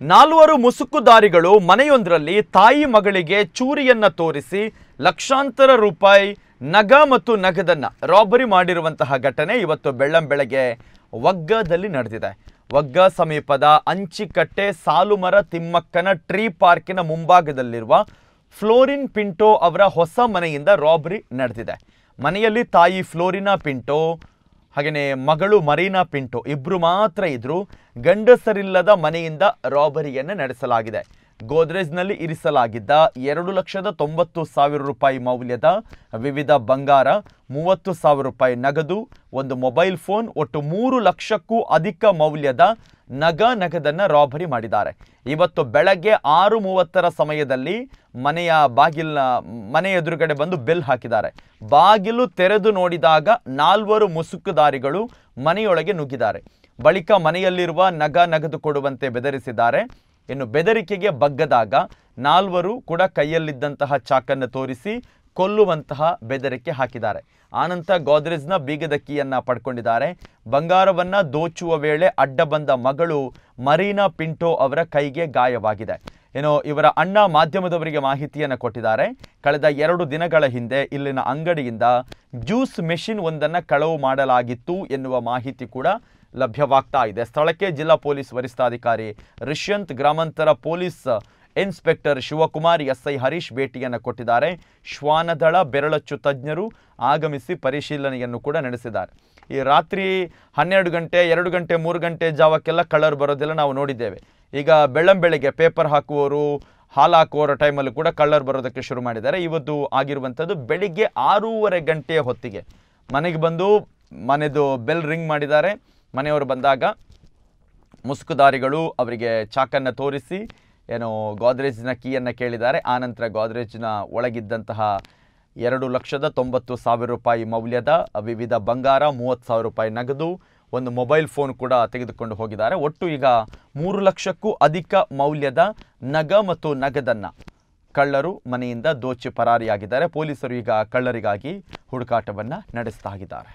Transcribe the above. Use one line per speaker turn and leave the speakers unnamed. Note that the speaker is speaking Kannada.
ನಾಲ್ವರು ಮುಸುಕುದಾರಿಗಳು ಮನೆಯೊಂದರಲ್ಲಿ ತಾಯಿ ಮಗಳಿಗೆ ಚೂರಿಯನ್ನ ತೋರಿಸಿ ಲಕ್ಷಾಂತರ ರೂಪಾಯಿ ನಗ ಮತ್ತು ನಗದನ್ನ ರಾಬರಿ ಮಾಡಿರುವಂತಹ ಘಟನೆ ಇವತ್ತು ಬೆಳ್ಳಂಬೆಳಗ್ಗೆ ವಗ್ಗದಲ್ಲಿ ನಡೆದಿದೆ. ವಗ್ಗ ಸಮೀಪದ ಅಂಚಿಕಟ್ಟೆ ಸಾಲುಮರ ತಿಮ್ಮಕ್ಕನ ಟ್ರೀ ಪಾರ್ಕಿನ ಮುಂಭಾಗದಲ್ಲಿರುವ ಫ್ಲೋರಿನ್ ಪಿಂಟೋ ಅವರ ಹೊಸ ಮನೆಯಿಂದ ರಾಬರಿ ನಡೆದಿದೆ. ಮನೆಯಲ್ಲಿ ತಾಯಿ ಫ್ಲೋರಿನಾ ಪಿಂಟೋ ಹಾಗೆಯೇ ಮಗಳು ಮರೀನಾ ಪಿಂಟೋ ಇಬ್ಬರು ಮಾತ್ರ ಇದ್ದರು ಗಂಡಸರಿಲ್ಲದ ಮನೆಯಿಂದ ರಾಬರಿಯನ್ನು ನಡೆಸಲಾಗಿದೆ. ಗೋದ್ರೇಜ್ನಲ್ಲಿ ಇರಿಸಲಾಗಿದ್ದ ಎರಡು ಲಕ್ಷದ ತೊಂಬತ್ತು ಸಾವಿರ ರೂಪಾಯಿ ಮೌಲ್ಯದ ವಿವಿಧ ಬಂಗಾರ, ಮೂವತ್ತು ಸಾವಿರ ರೂಪಾಯಿ ನಗದು, ಒಂದು ಮೊಬೈಲ್ ಫೋನ್ ಒಟ್ಟು ಮೂರು ಲಕ್ಷಕ್ಕೂ ಅಧಿಕ ಮೌಲ್ಯದ ನಗ ನಗದನ್ನು ರಾಬರಿ ಮಾಡಿದ್ದಾರೆ. ಇವತ್ತು ಬೆಳಗ್ಗೆ ಆರು ಮೂವತ್ತರ ಸಮಯದಲ್ಲಿ ಮನೆಯ ಬಾಗಿಲ ಮನೆ ಎದುರುಗಡೆ ಬಂದು ಬೆಲ್ ಹಾಕಿದ್ದಾರೆ. ಬಾಗಿಲು ತೆರೆದು ನೋಡಿದಾಗ ನಾಲ್ವರು ಮುಸುಕುದಾರಿಗಳು ಮನೆಯೊಳಗೆ ನುಗ್ಗಿದ್ದಾರೆ. ಬಳಿಕ ಮನೆಯಲ್ಲಿರುವ ನಗ ನಗದು ಕೊಡುವಂತೆ ಬೆದರಿಸಿದ್ದಾರೆ. ಇನ್ನು ಬೆದರಿಕೆಗೆ ಬಗ್ಗದಾಗ ನಾಲ್ವರು ಕೂಡ ಕೈಯಲ್ಲಿದ್ದಂತಹ ಚಾಕನ್ನು ತೋರಿಸಿ ಕೊಲ್ಲುವಂತಹ ಬೆದರಿಕೆ ಹಾಕಿದ್ದಾರೆ. ಆನಂತರ ಗೋದ್ರೇಜ್ನ ಬೀಗದ ಕೀಯನ್ನ ಪಡ್ಕೊಂಡಿದ್ದಾರೆ. ಬಂಗಾರವನ್ನ ದೋಚುವ ವೇಳೆ ಅಡ್ಡ ಬಂದ ಮಗಳು ಮರೀನಾ ಪಿಂಟೋ ಅವರ ಕೈಗೆ ಗಾಯವಾಗಿದೆ. ಏನು ಇವರ ಅಣ್ಣ ಮಾಧ್ಯಮದವರಿಗೆ ಮಾಹಿತಿಯನ್ನು ಕೊಟ್ಟಿದ್ದಾರೆ. ಕಳೆದ ಎರಡು ದಿನಗಳ ಹಿಂದೆ ಇಲ್ಲಿನ ಅಂಗಡಿಯಿಂದ ಜ್ಯೂಸ್ ಮೆಷಿನ್ ಒಂದನ್ನು ಕಳವು ಮಾಡಲಾಗಿತ್ತು ಎನ್ನುವ ಮಾಹಿತಿ ಕೂಡ ಲಭ್ಯವಾಗ್ತಾ ಇದೆ. ಸ್ಥಳಕ್ಕೆ ಜಿಲ್ಲಾ ಪೊಲೀಸ್ ವರಿಷ್ಠಾಧಿಕಾರಿ ರಿಷ್ಯಂತ್ ಗ್ರಾಮಾಂತರ police inspector Shivakumar SI Harish ಭೇಟಿಯನ್ನು ಕೊಟ್ಟಿದ್ದಾರೆ. ಶ್ವಾನದಳ ಬೆರಳಚ್ಚು ತಜ್ಞರು ಆಗಮಿಸಿ ಪರಿಶೀಲನೆಯನ್ನು ಕೂಡ ನಡೆಸಿದ್ದಾರೆ. ಈ ರಾತ್ರಿ ಹನ್ನೆರಡು ಗಂಟೆ, ಎರಡು ಗಂಟೆ, ಮೂರು ಗಂಟೆ ಜಾವಕ್ಕೆಲ್ಲ ಕಳ್ಳರು ಬರೋದೆಲ್ಲ ನಾವು ನೋಡಿದ್ದೇವೆ. ಈಗ ಬೆಳ್ಳಂಬೆಳಿಗ್ಗೆ ಪೇಪರ್ ಹಾಕುವವರು, ಹಾಲು ಹಾಕುವವರ ಟೈಮಲ್ಲೂ ಕೂಡ ಕಳ್ಳರು ಬರೋದಕ್ಕೆ ಶುರು ಮಾಡಿದ್ದಾರೆ. ಇವತ್ತು ಆಗಿರುವಂಥದ್ದು ಬೆಳಿಗ್ಗೆ ಆರೂವರೆ ಗಂಟೆಯ ಹೊತ್ತಿಗೆ. ಮನೆಗೆ ಬಂದು ಮನೆದು ಬೆಲ್ ರಿಂಗ್ ಮಾಡಿದ್ದಾರೆ. ಮನೆಯವರು ಬಂದಾಗ ಮುಸುಕುದಾರಿಗಳು ಅವರಿಗೆ ಚಾಕನ್ನು ತೋರಿಸಿ ಏನು ಗೋದ್ರೇಜ್ನ ಕೀಯನ್ನು ಕೇಳಿದ್ದಾರೆ. ಆನಂತರ ಗೋದ್ರೇಜ್ನ ಒಳಗಿದ್ದಂತಹ ಎರಡು ಲಕ್ಷದ ತೊಂಬತ್ತು ಸಾವಿರ ರೂಪಾಯಿ ಮೌಲ್ಯದ ವಿವಿಧ ಬಂಗಾರ, ಮೂವತ್ತು ಸಾವಿರ ರೂಪಾಯಿ ನಗದು, ಒಂದು ಮೊಬೈಲ್ ಫೋನ್ ಕೂಡ ತೆಗೆದುಕೊಂಡು ಹೋಗಿದ್ದಾರೆ. ಒಟ್ಟು ಈಗ ಮೂರು ಲಕ್ಷಕ್ಕೂ ಅಧಿಕ ಮೌಲ್ಯದ ನಗ ಮತ್ತು ನಗದನ್ನು ಕಳ್ಳರು ಮನೆಯಿಂದ ದೋಚಿ ಪರಾರಿಯಾಗಿದ್ದಾರೆ. ಪೊಲೀಸರು ಈಗ ಕಳ್ಳರಿಗಾಗಿ ಹುಡುಕಾಟವನ್ನು ನಡೆಸ್ತಾ ಇದ್ದಾರೆ